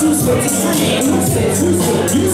sense. I do so to